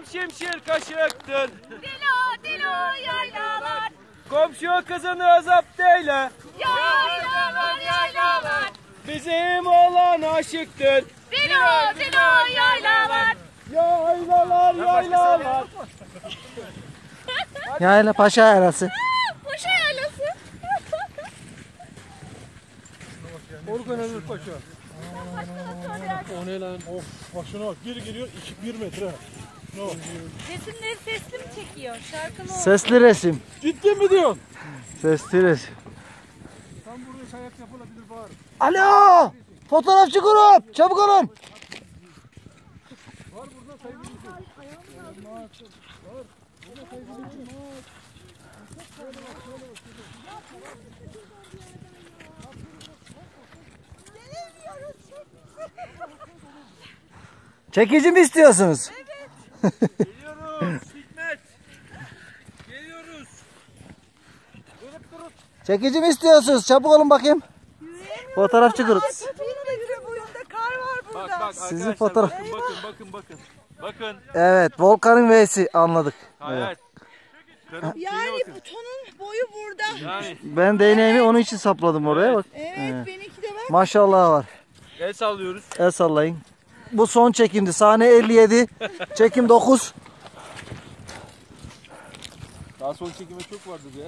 Yüküm şimşir kaşıktır. Dilo dilo yaylalar. Komşu kızını azapt eyle. Yaylalar yaylalar. Bizim oğlan aşıktır. Dilo dilo yaylalar. Yaylalar yaylalar. Yayla paşa arası. Paşa yaylası. Organ Ömür Paşa. O ne lan? Of başına bak. Bir geliyor iki, bir metre. Resimleri sesli mi çekiyor? Şarkı mı? Sesli resim. Ciddi mi diyorsun? Sesli resim. Tam burada sayak yapılabilir bağır. Alo! Fotoğrafçı grup! Çabuk olun. Çekici mi istiyorsunuz? Geliyoruz Hikmet. Geliyoruz. Çekici mi istiyorsunuz? Çabuk olun bakayım. Fotoğrafçı grup. Bak bak Sizin arkadaşlar fotoğraf- bakın bakın bakın bakın. Bakın. Evet, Volkan'ın V'si anladık. Hayır. Evet. Yani butonun boyu burada. Yani Ben değneğimi onun için sapladım oraya bak. Evet, benimki de var. Maşallah var. el sallıyoruz. El sallayın. Bu son çekimdi. Sahne 57. Çekim 9. Daha son çekime çok vardı ya.